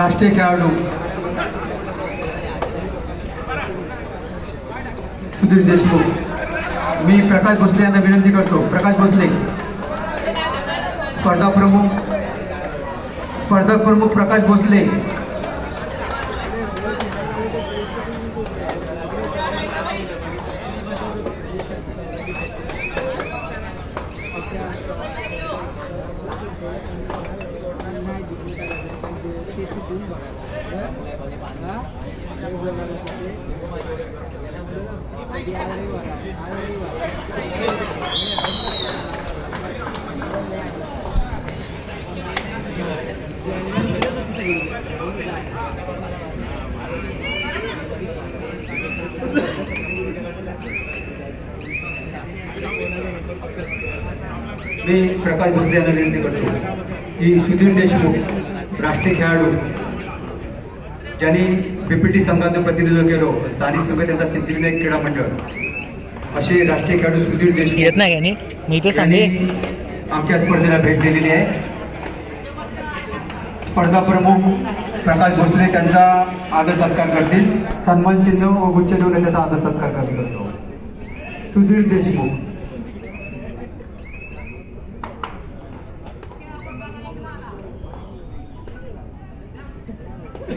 राष्ट्रीय खेळाडू. सुधीर देशमुख. मी प्रकाश भोसले यांना विनंती करतो. प्रकाश भोसले. स्पर्धा प्रमुख. स्पर्धक प्रमुख प्रकाश भोसले. मी प्रकाश भोसले यांना विनंती करतो. की सुधीर देशमुख राष्ट्रीय खेळाडू ज्यांनी बीपीटी संघाचं प्रतिनिधित्व केलं स्थानिक सभेत त्यांचा सिद्धिविनायक क्रीडा मंडळ असे राष्ट्रीय खेळाडू सुधीर देशमुख यांनी? आमच्या स्पर्धेला भेट दिलेली आहे. स्पर्धा प्रमुख प्रकाश भोसले त्यांचा आदर सत्कार करतील. सन्मान चिन्ह व गुच्छ देऊन त्याचा आदर सत्कार करतो सुधीर देशमुख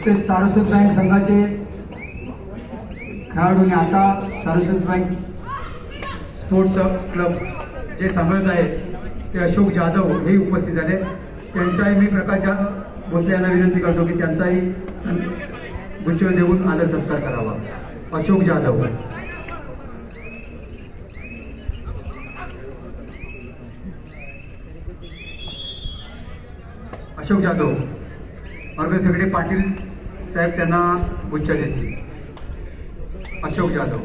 ते सारस्वत बँक संघाचे खेळाडूंनी आता सारस्वत बँक स्पोर्ट्स क्लब जे सांभाळत आहेत ते अशोक जाधव हे उपस्थित झाले. त्यांचाही मी प्रकाश भोसले यांना विनंती करतो की त्यांचाही गुच्छ देऊन आदर सत्कार करावा. अशोक जाधव. अशोक जाधव. वर्ग सेक्रेटरी पाटील साहेब त्यांना उच्च देतील अशोक जाधव.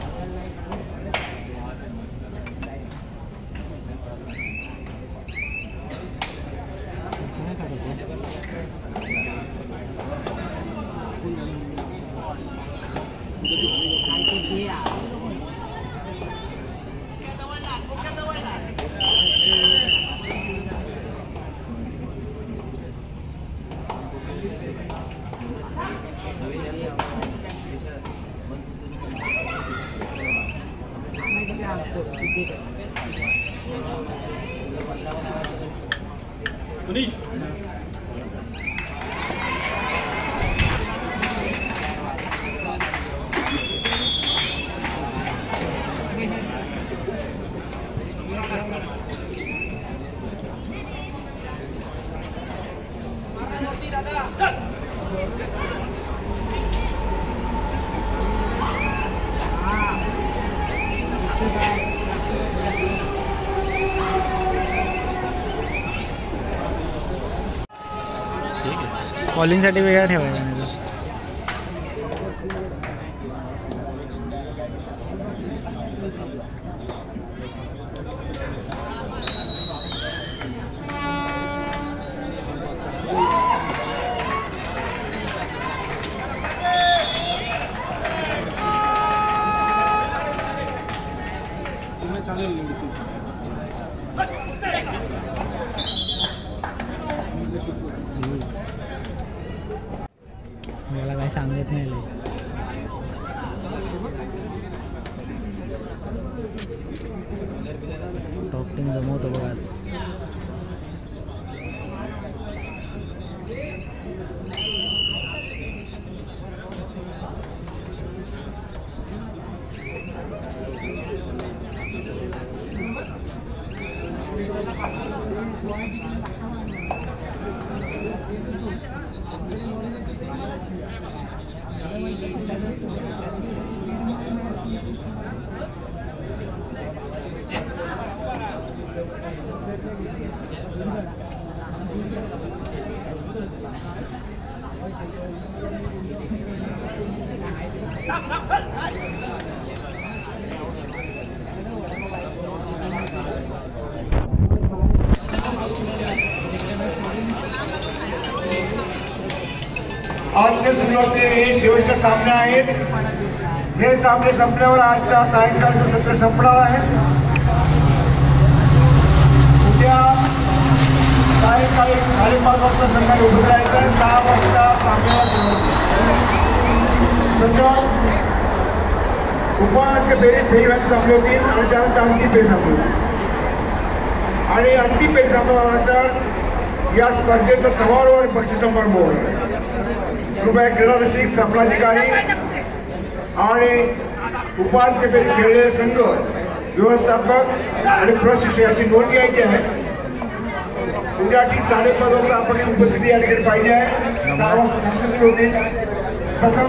कॉलिंगसाठी वेगळा ठेवायचा. Thank you. सुरू हे शेवटचे सामने आहेत. हे सामने संपल्यावर आजच्या सायंकाळचं सत्र संपणार आहे. उद्या सायंकाळी साडेपाच वाजता संघाने उभं राहायचं आहे. सहा वाजता सामन्याला सुरुवात उपांत्य बेरीज ही सामने होतील आणि त्यानंतर अंतिम फेरी सामने आणि अंतिम फेरी संपल्यानंतर या स्पर्धेचं समारोह आणि बक्षीस समारंभ होणार आहे. कृपया क्रीडा रसिक संपलाधिकारी आणि उपांत्य फेरी खेळलेले संघ व्यवस्थापक आणि प्रशिक्षक याची नोंद घ्यायची आहे. उद्या ठीक साडेपाच वाजता आपण उपस्थिती या ठिकाणी पाहिजे आहे. सहा वाजता सामने सुरू होतील. प्रथम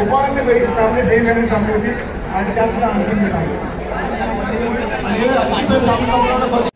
उपांत्य फेरीचे सामने सेमीफायनल सामने होतील आणि त्यानंतर अंतिम सामने. आणि हे सामने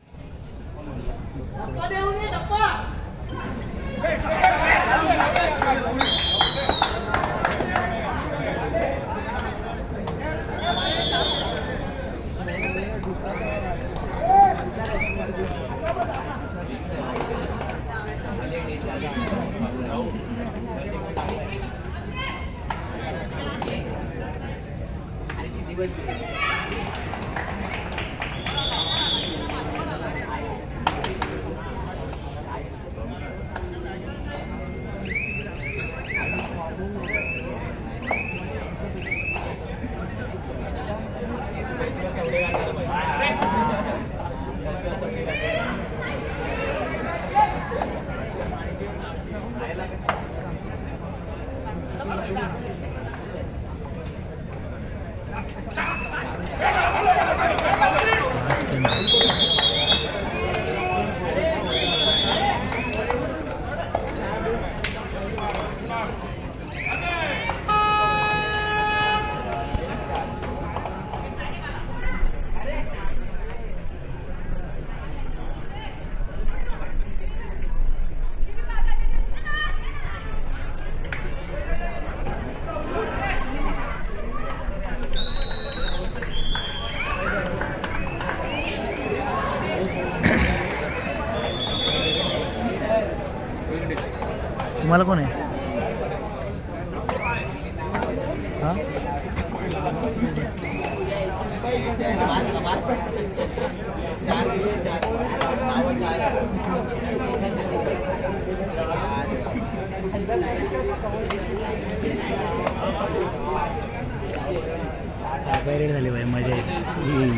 रेट झाली बाई मजा येईल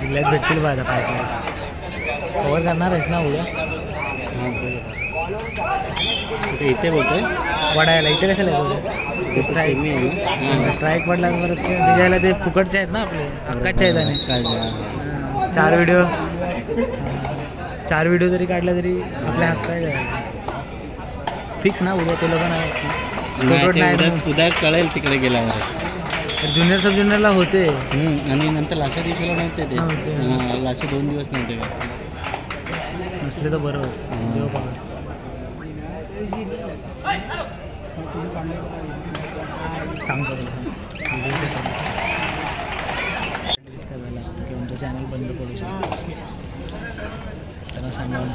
जिल्ह्यात भेटतील बा आता काय कवर करणार आहेस ना उद्या? इथे बोलतोय. वडायला इथे कशाला येतो स्ट्राईक स्ट्राईक पडला परत त्याच्याला ते फुकटचे आहेत ना आपले. हक्काचे आहेत आणि. चार व्हिडिओ चार व्हिडिओ जरी काढला तरी आपल्या हक्क आहे फिक्स ना उद्या ते लोक नाही उद्या कळेल तिकडे गेल्यावर. ज्युनियर सब ज्युनियरला होते. आणि नंतर लास्टच्या दिवसाला नव्हते ते. लास्टचे दोन दिवस नव्हते का? नसले तर बरं. सांगतो तुमचं चॅनल बंद पडू शकतो त्यांना सांगावं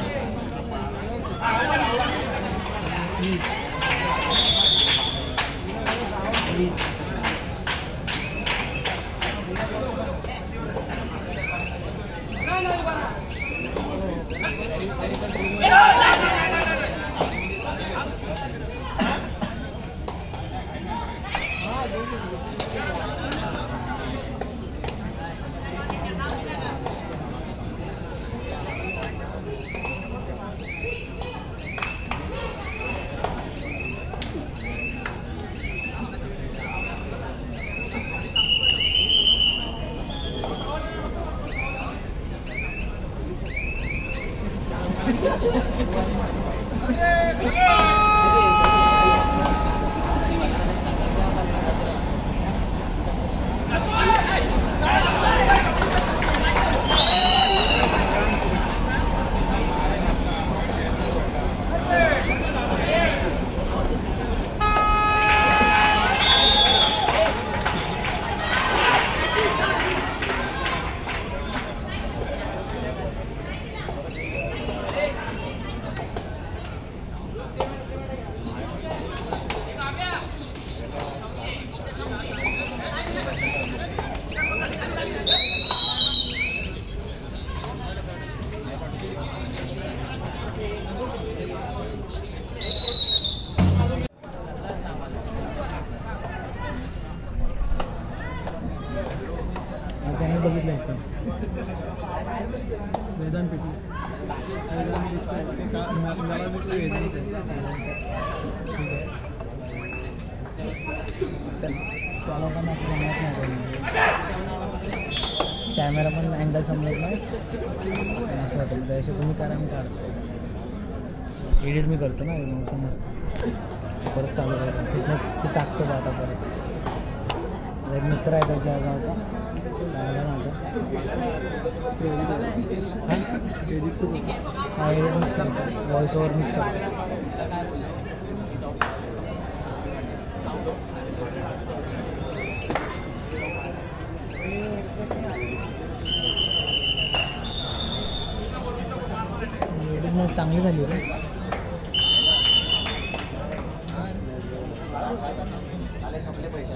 पण नाही. असं वाटतं. म्हणजे त्यापेक्षा तुम्ही करा मी काढतो. एडिट मी करतो ना मग मस्त परत चालू करतो फिटनेसची टाकतो का आता परत. एक मित्र आहे त्याच्या गावचा. माझा. माझं एडिट मीच करतो. व्हॉइस ओव्हर मीच करतो. चांगली झाली रे पैसे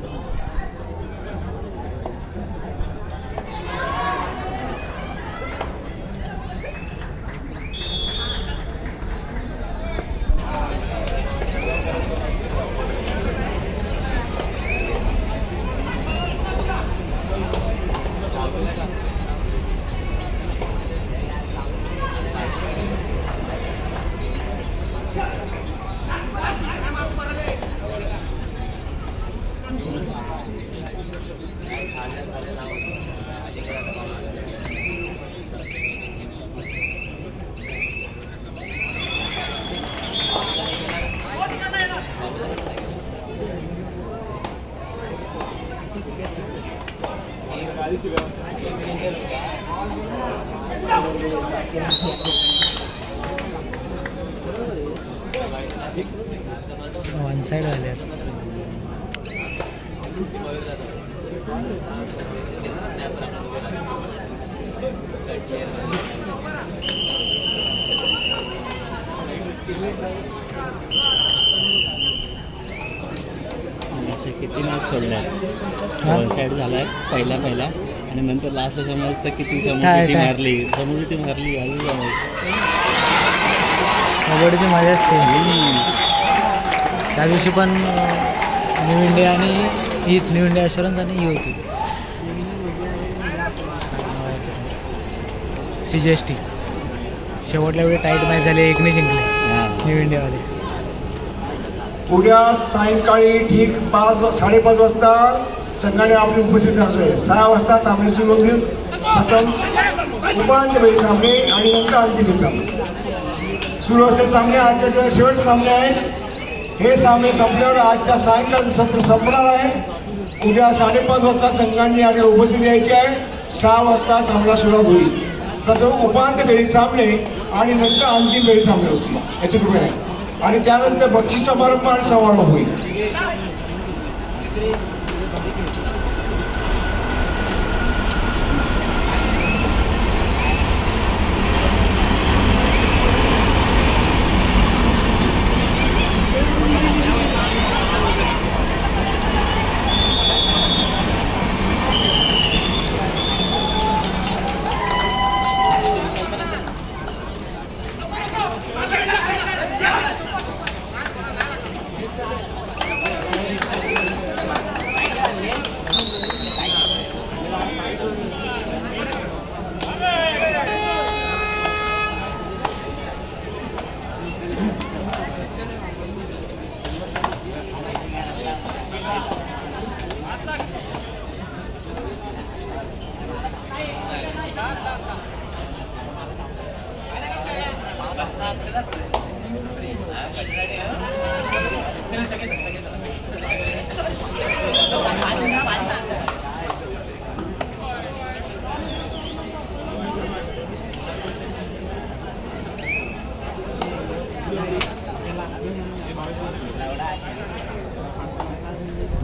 असे किती मॅच सोडले हा? वन साईड झालाय पहिला पहिला. आणि नंतर लास्टला समजतं किती समोरची टीम? हारली. समोरची टीम हारली अजून कबड्डीची मजा असते. त्या दिवशी पण न्यू इंडिया आणि हीच न्यू इंडिया अशुरन्स आणि ही होती. सी जी एस टी शेवटल्या वेळी टाईट मॅच झाली एकने जिंकले. न्यू इंडियामध्ये उद्या सायंकाळी ठीक पाच साडेपाच वाजता संघाने आपली उपस्थिती असू सहा वाजता सामने सुरू होतील. प्रथम उपांत्यवेळी सामने आणि नंतर अंतिम सामने. सुरू असले सामने आजच्या दिवस शेवट सामने आहेत. हे सामने संपल्यावर आजच्या सायंकाळचं सत्र संपणार आहे. उद्या साडेपाच वाजता संघांनी आणि उपस्थिती यायची आहे. सहा वाजता सामना सुरुवात होईल. प्रथम उपांत्य फेरी सामने आणि नंतर अंतिम फेरी सामने होतील. याची कृपया आहे आणि त्यानंतर बक्षीस समारंभ आणि समारंभ होईल.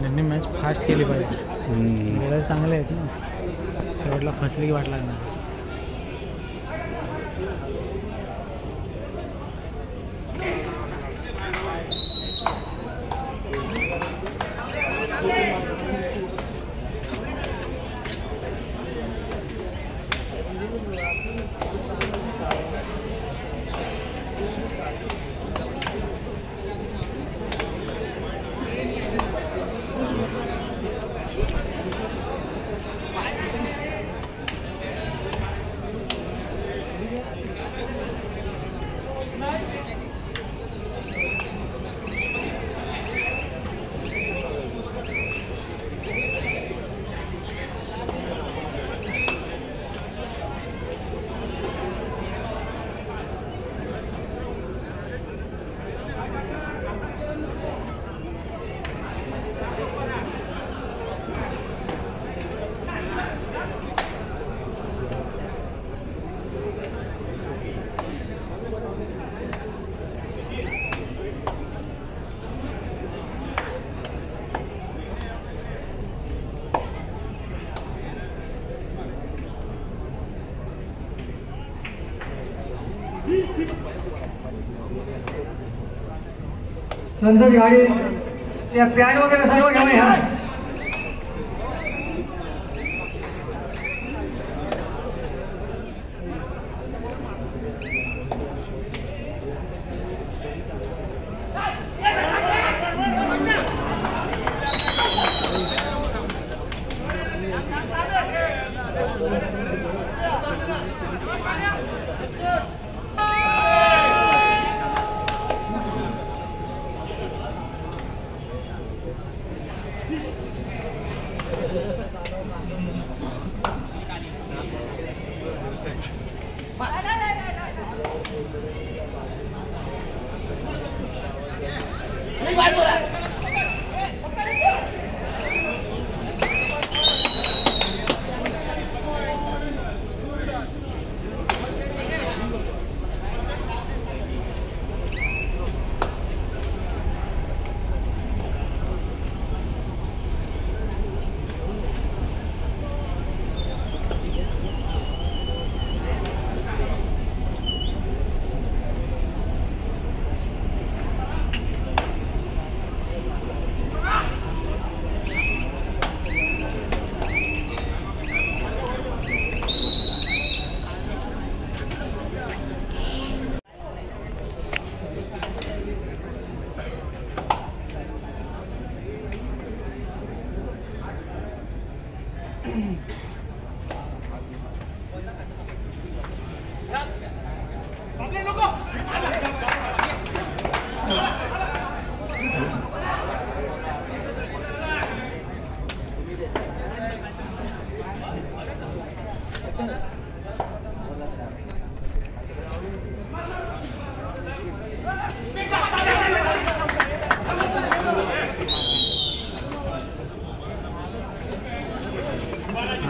त्यांनी मॅच फास्ट केली पाहिजे. वेळेवर चांगले आहेत ना. शेवटला फसली वाटला लागणार. संतोष गाडी त्या पॅन वगैरे सर्व घेऊन या. Bible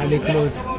fairly close.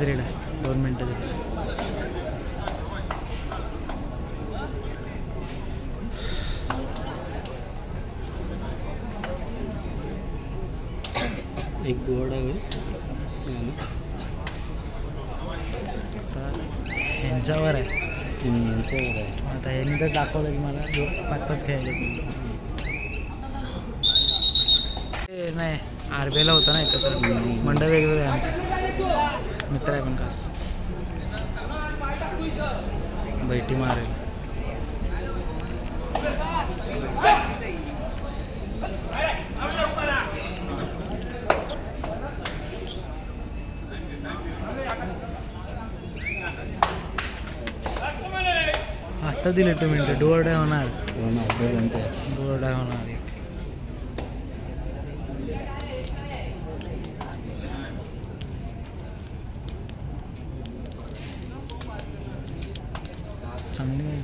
पाच रेड आहे. दोन मिनटं एक बोर्ड आहे. यांच्यावर आहे. यांच्यावर आहे. आता यांनी तर दाखवलं की मला पाच पाच खेळले नाही आर बी आयला होता ना एकत्र मंडळ वेगवेगळे आमचे मित्र आहे पण खास. बैठी मारेल. आता दिले टू मिनटं डोअर डाय होणार. डोअर डाय होणार.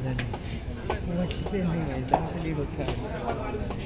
एक चांगली match झाली लीड होतं